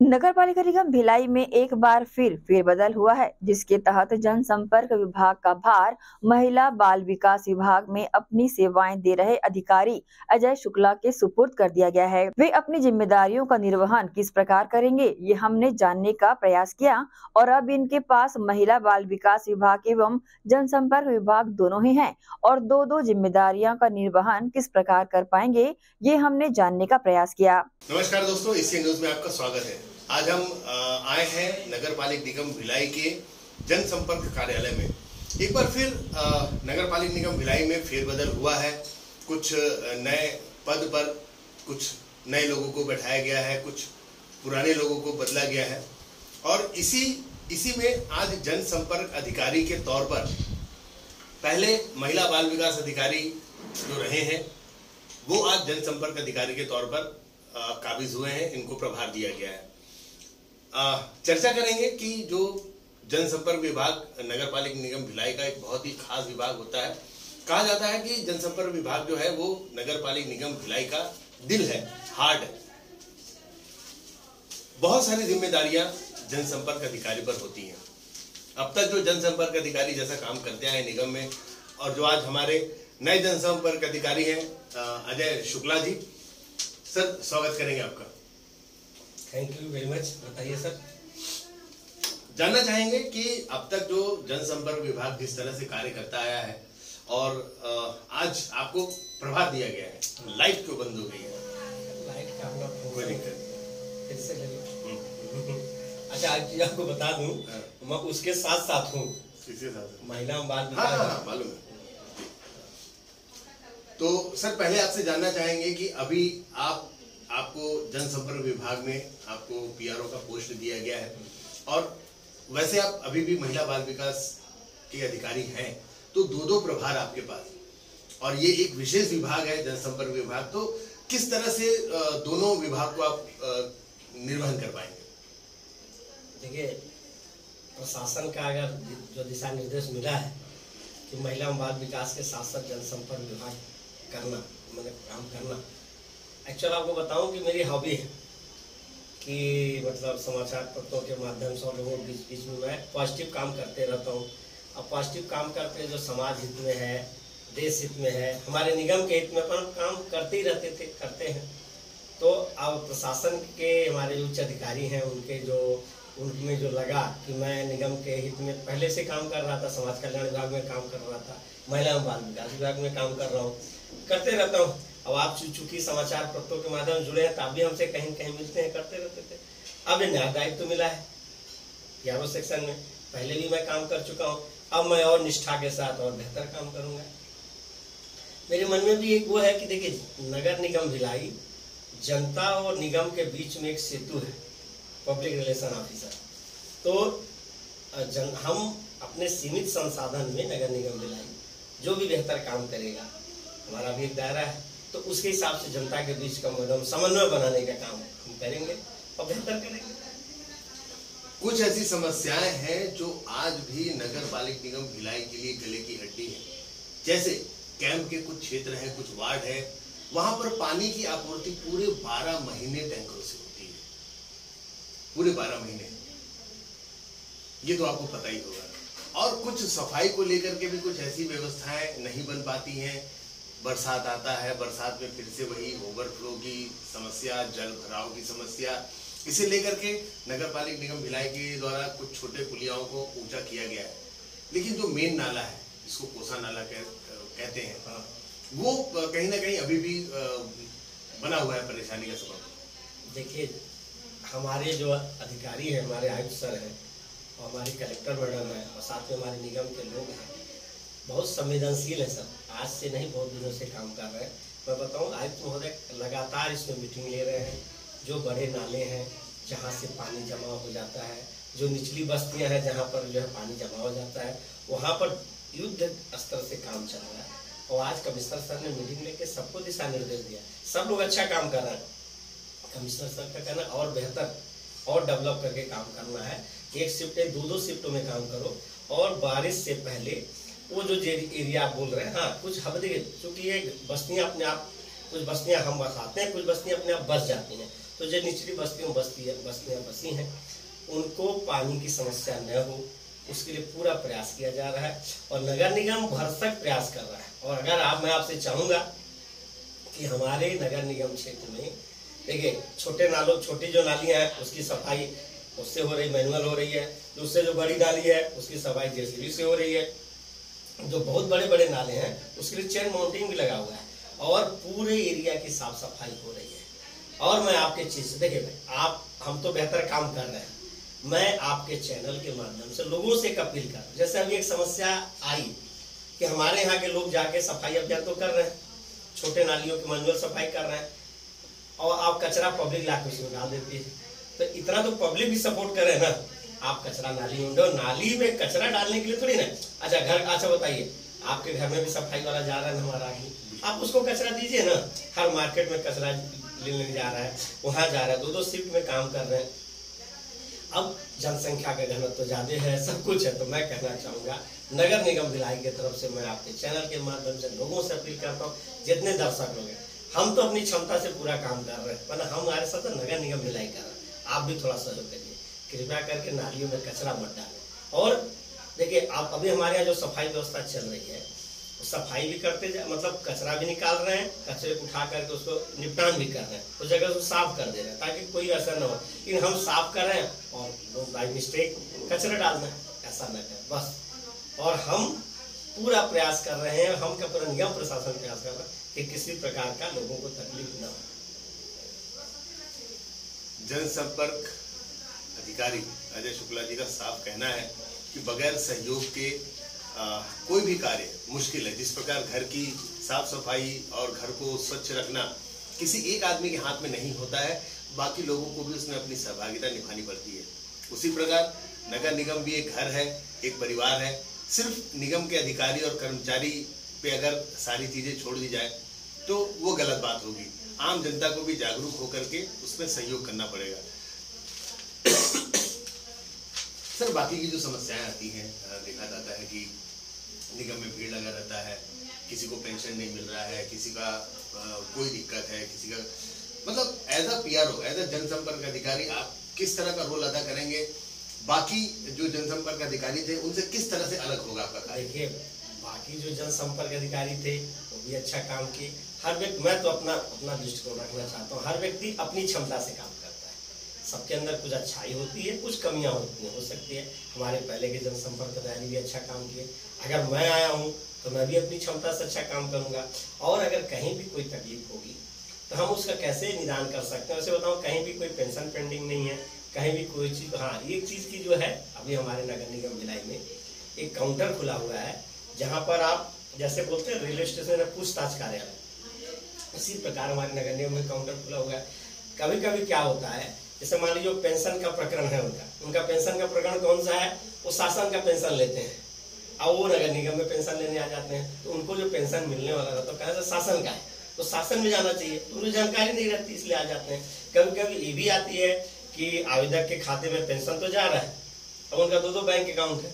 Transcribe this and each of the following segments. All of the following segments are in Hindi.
नगर पालिका निगम भिलाई में एक बार फिर फेरबदल हुआ है, जिसके तहत जनसंपर्क विभाग का भार महिला बाल विकास विभाग में अपनी सेवाएँ दे रहे अधिकारी अजय शुक्ला के सुपुर्द कर दिया गया है। वे अपनी जिम्मेदारियों का निर्वहन किस प्रकार करेंगे, ये हमने जानने का प्रयास किया और अब इनके पास महिला बाल विकास विभाग एवं जनसंपर्क विभाग दोनों ही है और दो दो जिम्मेदारियों का निर्वहन किस प्रकार कर पाएँगे, ये हमने जानने का प्रयास किया। नमस्कार दोस्तों एशियन न्यूज़ में आपका स्वागत है। आज हम आए हैं नगर पालिक निगम भिलाई के जनसंपर्क कार्यालय में। एक बार फिर नगर पालिक निगम भिलाई में फेरबदल हुआ है। कुछ नए पद पर कुछ नए लोगों को बैठाया गया है, कुछ पुराने लोगों को बदला गया है। और इसी इसी में आज जनसंपर्क अधिकारी के तौर पर पहले महिला बाल विकास अधिकारी जो रहे हैं, वो आज जनसंपर्क अधिकारी के तौर पर काबिज हुए हैं। इनको प्रभार दिया गया है। चर्चा करेंगे कि जो जनसंपर्क विभाग नगर पालिक निगम भिलाई का एक बहुत ही खास विभाग होता है। कहा जाता है कि जनसंपर्क विभाग जो है वो नगर पालिक निगम भिलाई का दिल है, हार्ट है। बहुत सारी जिम्मेदारियाँ जनसंपर्क अधिकारी पर होती हैं। अब तक जो जनसंपर्क अधिकारी जैसा काम करते हैं निगम में, और जो आज हमारे नए जनसंपर्क अधिकारी हैं अजय शुक्ला जी, सर, स्वागत करेंगे आपका। थैंक यू वेरी मच बताइए सर। जानना चाहेंगे कि अब तक जो जनसंपर्क विभाग जिस तरह से कार्य करता आया है और आज आपको प्रभाव दिया गया है। लाइट क्यों बंद हो गई है? लाइट का कोई दिक्कत फिर से हम्म। अच्छा आज आपको बता दूँ हाँ। मैं उसके साथ साथ? हूँ महिला बाल हाँ, हाँ, हाँ, मालूम है। तो सर पहले आपसे जानना चाहेंगे कि अभी आप आपको जनसंपर्क विभाग में आपको पीआरओ का पोस्ट दिया गया है। और वैसे आप अभी भी महिला बाल विकास के अधिकारी हैं तो दो दो प्रभार आपके पास। और ये एक विशेष विभाग है जनसंपर्क विभाग तो किस तरह से दोनों विभाग को आप निर्वहन कर पाएँगे? देखिए, प्रशासन का अगर जो दिशा निर्देश मिला है कि महिला बाल विकास के साथ साथ जनसंपर्क विभाग करना मतलब काम करना एक्चुअल आपको बताऊँ कि मेरी हॉबी है कि मतलब समाचार पत्रों के माध्यम से लोगों के बीच बीच में मैं पॉजिटिव काम करते रहता हूँ। अब पॉजिटिव काम करते जो समाज हित में है, देश हित में है, हमारे निगम के हित में अपन काम करते ही रहते थे, करते हैं। तो अब प्रशासन के हमारे उच्च अधिकारी हैं, उनके जो, उनमें जो लगा कि मैं निगम के हित में पहले से काम कर रहा था, समाज कल्याण विभाग में काम कर रहा था, महिला बाल विकास विभाग में काम कर रहा हूँ, करते रहता हूँ। अब आप चूँकि समाचार पत्रों के माध्यम जुड़े हैं तब भी हमसे कहीं कहीं मिलते हैं, करते रहते थे। अब नया दायित्व तो मिला है। ग्यारह सेक्शन में पहले भी मैं काम कर चुका हूँ, अब मैं और निष्ठा के साथ और बेहतर काम करूँगा। मेरे मन में भी एक वो है कि देखिए, नगर निगम भिलाई, जनता और निगम के बीच में एक सेतु है, पब्लिक रिलेशन ऑफिसर। तो जन हम अपने सीमित संसाधन में नगर निगम भिलाई, जो भी बेहतर काम करेगा, हमारा भी एक दायरा है। तो उसके हिसाब से जनता के बीच का मतलब समन्वय बनाने का काम हम करेंगे और बेहतर करेंगे। कुछ ऐसी समस्याएँ हैं जो आज भी नगर पालिक निगम भिलाई के लिए गले की हड्डी है। जैसे कैंप के कुछ क्षेत्र हैं, कुछ वार्ड है, वहाँ पर पानी की आपूर्ति पूरे 12 महीने टैंकरों से होती है। पूरे 12 महीने। ये तो आपको पता ही होगा। और कुछ सफ़ाई को लेकर के भी कुछ ऐसी व्यवस्थाएँ नहीं बन पाती हैं बरसात आता है बरसात में फिर से वही ओवरफ्लो की समस्या जल भराव की समस्या इसे लेकर के नगर पालिक निगम भिलाई के द्वारा कुछ छोटे पुलियाओं को ऊँचा किया गया है। लेकिन जो मेन नाला है जिसको कोसा नाला कह, कहते हैं हाँ, वो कहीं ना कहीं अभी भी बना हुआ है परेशानी का सबब। देखिए हमारे जो अधिकारी हैं हमारे आयुक्त सर हैं और हमारी कलेक्टर मैडम है और साथ में हमारे निगम के लोग हैं। बहुत संवेदनशील है सर आज से नहीं, बहुत दिनों से काम कर रहे हैं। मैं बताऊँ आयुक्त महोदय लगातार इसमें मीटिंग ले रहे हैं। जो बड़े नाले हैं, जहाँ से पानी जमा हो जाता है, जो निचली बस्तियाँ हैं, जहाँ पर जो है पानी जमा हो जाता है, वहाँ पर युद्ध स्तर से काम चल रहा है। और आज कमिश्नर सर ने मीटिंग लेके सबको दिशा निर्देश दिया। सब लोग अच्छा काम कर रहे हैं। कमिश्नर सर का कहना, और बेहतर, और डेवलप करके काम करना है। एक शिफ्ट दो दो शिफ्टों में काम करो। और बारिश से पहले वो जो एरिया आप बोल रहे हैं हाँ कुछ हद चूँकि ये बस्तियाँ अपने आप, कुछ बस्तियाँ हम बसाते हैं, कुछ बस्तियाँ अपने आप बस जाती हैं। तो जो निचली बस्तियों, बस्ती है बस्तियाँ बसी हैं, उनको पानी की समस्या न हो, उसके लिए पूरा प्रयास किया जा रहा है, और नगर निगम भरसक प्रयास कर रहा है। और अगर आप, मैं आपसे चाहूँगा कि हमारे नगर निगम क्षेत्र में, देखिए, छोटे नालों, छोटी जो नालियाँ हैं, उसकी सफ़ाई उससे हो रही, मैनुअल हो रही है, दूसरे जो बड़ी नाली है, उसकी सफ़ाई जेसीबी से हो रही है। जो बहुत बड़े बड़े नाले हैं, उसके लिए चेन माउंटिंग भी लगा हुआ है और पूरे एरिया की साफ़ सफ़ाई हो रही है। और मैं आपके चीज़, देखिए भाई, आप, हम तो बेहतर काम कर रहे हैं। मैं आपके चैनल के माध्यम से लोगों से एक अपील कर जैसे अभी एक समस्या आई कि हमारे यहाँ के लोग जाके सफ़ाई अभियान तो कर रहे हैं, छोटे नालियों की मैनुअल सफ़ाई कर रहे हैं, और आप कचरा पब्लिक ला के उसमें डाल देती है। तो इतना तो पब्लिक भी सपोर्ट करे ना। आप कचरा नाली में डालो नाली में कचरा डालने के लिए थोड़ी ना। अच्छा घर अच्छा बताइए, आपके घर में भी सफ़ाई वाला जा रहा है हमारा आदमी आप उसको कचरा दीजिए ना। हर मार्केट में कचरा लेने जा रहा है, वहाँ जा रहा है दो दो शिफ्ट में काम कर रहे हैं। अब जनसंख्या का घनत्व तो ज़्यादा है, सब कुछ है तो मैं कहना चाहूँगा, नगर निगम भिलाई की तरफ़ से मैं आपके चैनल के माध्यम से लोगों से अपील करता हूँ, जितने दर्शक लोग हैं, हम तो अपनी क्षमता से पूरा काम कर रहे हैं मतलब हमारे साथ तो नगर निगम भिलाई कर रहे हैं। आप भी थोड़ा सहयोग करिए। कृपया करके नालियों में कचरा मत डालें। और देखिए, आप अभी हमारे यहाँ जो सफ़ाई व्यवस्था चल रही है सफ़ाई भी करते मतलब कचरा भी निकाल रहे हैं, कचरे को उठा करके उसको निपटान भी कर रहे हैं, उस जगह को साफ़ कर दे रहे हैं, ताकि कोई असर न हो लेकिन हम साफ़ कर रहे हैं और बाई मिस्टेक कचरा डाल रहे ऐसा न करें, बस। और हम पूरा प्रयास कर रहे हैं, हम क्या पूरा निगम प्रशासन प्रयास कर रहे हैं कि किसी प्रकार का लोगों को तकलीफ़ न हो। जनसंपर्क अधिकारी अजय शुक्ला जी का साफ़ कहना है कि बगैर सहयोग के आ, कोई भी कार्य मुश्किल है। जिस प्रकार घर की साफ़ सफ़ाई और घर को स्वच्छ रखना किसी एक आदमी के हाथ में नहीं होता है बाकी लोगों को भी उसमें अपनी सहभागिता निभानी पड़ती है। उसी प्रकार नगर निगम भी एक घर है एक परिवार है। सिर्फ़ निगम के अधिकारी और कर्मचारी पे अगर सारी चीज़ें छोड़ दी जाए तो वो गलत बात होगी। आम जनता को भी जागरूक होकर के उसमें सहयोग करना पड़ेगा। सर, बाकी की जो समस्याएँ आती हैं देखा जाता है कि निगम में भीड़ लगा रहता है, किसी को पेंशन नहीं मिल रहा है, किसी का कोई दिक्कत है, किसी का मतलब as a P R O as a जनसंपर्क अधिकारी, आप किस तरह का रोल अदा करेंगे? बाकी जो जनसंपर्क अधिकारी थे, उनसे किस तरह से अलग होगा आपका कार्य? देखिए, बाकी जो जनसंपर्क अधिकारी थे, वो भी अच्छा काम किए। हर व्यक्ति, मैं तो अपना अपना दृष्टिकोण रखना चाहता हूँ, हर व्यक्ति अपनी क्षमता से काम सबके अंदर कुछ अच्छाई होती है, कुछ कमियाँ होती हैं, हो सकती है। हमारे पहले के जनसंपर्क अधिकारी भी अच्छा काम किए। अगर मैं आया हूँ तो मैं भी अपनी क्षमता से अच्छा काम करूँगा। और अगर कहीं भी कोई तकलीफ़ होगी तो हम उसका कैसे निदान कर सकते हैं? वैसे बताओ कहीं भी कोई पेंशन पेंडिंग नहीं है। कहीं भी कोई चीज़ हाँ एक चीज़ की जो है, अभी हमारे नगर निगम भिलाई में एक काउंटर खुला हुआ है, जहाँ पर आप, जैसे बोलते हैं, रेलवे स्टेशन में पूछताछ कार्यालय। इसी प्रकार हमारे नगर निगम में काउंटर खुला हुआ है। कभी कभी क्या होता है जैसे मान लीजिए पेंशन का प्रकरण है उनका। उनका पेंशन का प्रकरण कौन सा है? वो शासन का पेंशन लेते हैं। और वो नगर निगम में पेंशन लेने आ जाते हैं तो उनको जो पेंशन मिलने वाला रहता है तो शासन का है। तो शासन में जाना चाहिए। तो उन्हें जानकारी नहीं रहती, इसलिए आ जाते हैं। कभी कभी ये भी आती है कि आवेदक के खाते में पेंशन तो जा रहा है। अब उनका दो दो बैंक अकाउंट है।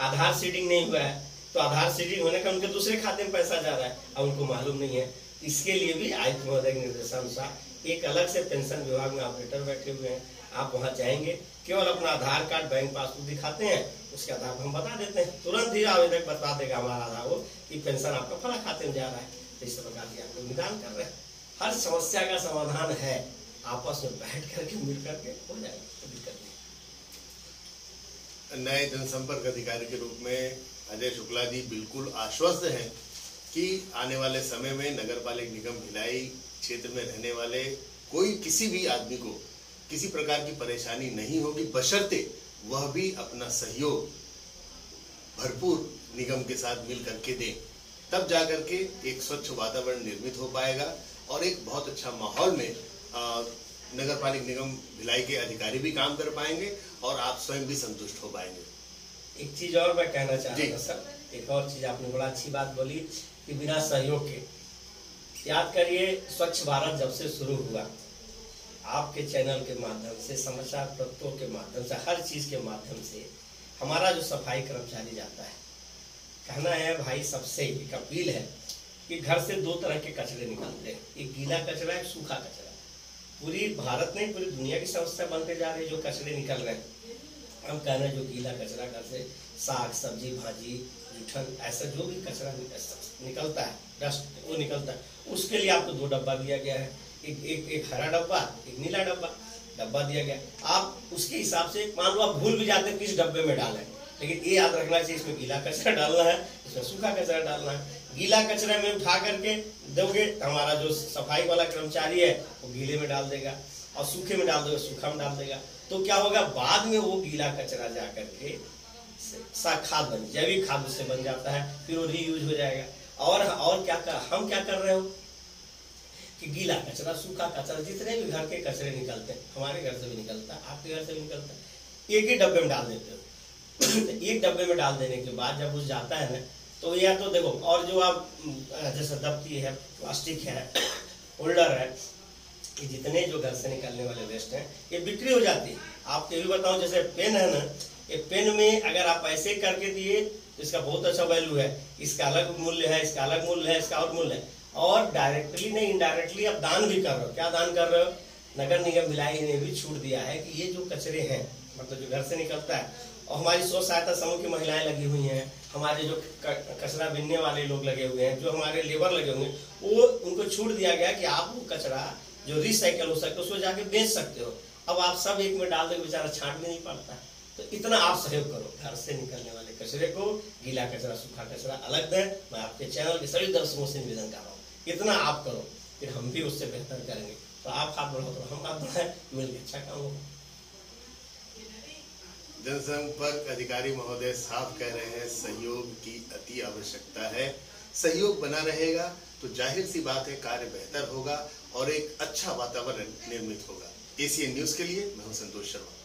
आधार सीडिंग नहीं हुआ है तो आधार सीडिंग होने का उनके दूसरे खाते में पैसा जा रहा है। अब उनको मालूम नहीं है इसके लिए भी आयुक्त महोदय के निर्देशानुसार एक अलग से पेंशन विभाग में ऑपरेटर बैठे हुए हैं। आप वहाँ जाएँगे, केवल अपना आधार कार्ड, बैंक पासबुक दिखाते हैं, उसके आधार पर हम बता देते हैं। तुरंत ही आवेदक बता देगा हमारा आधार वो कि पेंशन आपका फला खाते में जा रहा है। तो इस प्रकार की आपको निदान कर रहे हैं। हर समस्या का समाधान है। आपस में बैठ करके, मिल करके हो जाएगा कोई दिक्कत नहीं। नए जनसंपर्क अधिकारी के रूप में अजय शुक्ला जी बिल्कुल आश्वस्त हैं कि आने वाले समय में नगर पालिक निगम भिलाई क्षेत्र में रहने वाले कोई किसी भी आदमी को किसी प्रकार की परेशानी नहीं होगी बशर्ते वह भी अपना सहयोग भरपूर निगम के साथ मिल करके दे। तब जाकर के एक स्वच्छ वातावरण निर्मित हो पाएगा और एक बहुत अच्छा माहौल में नगर पालिक निगम भिलाई के अधिकारी भी काम कर पाएँगे और आप स्वयं भी संतुष्ट हो पाएँगे। एक चीज़ और मैं कहना चाह रहा सर एक और चीज़ आपने बड़ा अच्छी बात बोली कि बिना सहयोग के। याद करिए, स्वच्छ भारत जब से शुरू हुआ, आपके चैनल के माध्यम से, समाचार पत्रों के माध्यम से, हर चीज़ के माध्यम से हमारा जो सफ़ाई कर्मचारी जाता है, कहना है, भाई, सबसे एक अपील है कि घर से दो तरह के कचरे निकालते हैं। एक गीला कचरा, एक सूखा कचरा। पूरी भारत नहीं, पूरी दुनिया की समस्या बनते जा रही है, जो कचरे निकल रहे हैं। हम कह रहे हैं, जो गीला कचरा, घर से साग, सब्ज़ी, भाजी, जूठन, ऐसा जो भी कचरा निकलता है डस्ट वो निकलता है। उसके लिए आपको दो डब्बा दिया गया है। एक एक एक हरा डब्बा, एक नीला डब्बा डब्बा दिया गया। आप उसके हिसाब से, मान लो आप भूल भी जाते हैं किस डब्बे में डालें। लेकिन ये याद रखना चाहिए, इसमें गीला कचरा डालना है, इसमें सूखा कचरा डालना है। गीला कचरा में उठा करके दोगे हमारा जो सफ़ाई वाला कर्मचारी है, वो गीले में डाल देगा और सूखे में डाल देगा, सूखा में डाल देगा। तो क्या होगा, बाद में वो गीला कचरा जा करके खाद बन, जैविक खाद उससे बन जाता है, फिर वो रीयूज हो जाएगा। और और क्या कर, हम क्या कर रहे हो? कि गीला कचरा, सूखा कचरा, जितने भी घर के कचरे निकलते हैं, हमारे घर से भी निकलता है, आपके घर से भी निकलता है, एक ही डब्बे में डाल देते हो। एक डब्बे में डाल देने के बाद जब उस जाता है ना तो या तो देखो, और जो आप, जैसे दबती है, प्लास्टिक है, होल्डर है ये जितने जो घर से निकलने वाले वेस्ट हैं, ये बिक्री हो जाती है। आपको ये भी बताऊँ, जैसे पेन है ना, ये पेन में अगर आप ऐसे करके दिए तो इसका बहुत अच्छा वैल्यू है, इसका अलग मूल्य है, इसका अलग मूल्य है, इसका और मूल्य है। और डायरेक्टली नहीं इनडायरेक्टली आप दान भी कर रहे हो। क्या दान कर रहे हो? नगर निगम भिलाई ने भी छूट दिया है कि ये जो कचरे हैं मतलब जो घर से निकलता है, और हमारी स्व सहायता समूह की महिलाएँ लगी हुई हैं, हमारे जो कचरा बिनने वाले लोग लगे हुए हैं, जो हमारे लेबर लगे हुए हैं, वो, उनको छूट दिया गया कि आप वो कचरा जो रिसाइकल हो सकता है उसको जाके बेच सकते हो। अब आप सब एक में डाल दो बेचारा छाट नहीं पड़ता तो इतना आप सहयोग करो, घर से निकलने वाले। कचरे को गीला कचरा सूखा कचरा अलग दें मैं आपके चैनल के सभी दर्शकों से निवेदन कर रहा हूँ इतना आप करो फिर हम भी उससे बेहतर करेंगे तो आप हाथ बढ़ाओ तो हम हाथ बढ़ाए मिलकर अच्छा काम होगा जनसंपर्क अधिकारी महोदय साफ़ कह रहे हैं, सहयोग की अति आवश्यकता है। सहयोग बना रहेगा तो ज़ाहिर सी बात है, कार्य बेहतर होगा और एक अच्छा वातावरण निर्मित होगा। एसीएन न्यूज़ के लिए मैं हूँ संतोष शर्मा।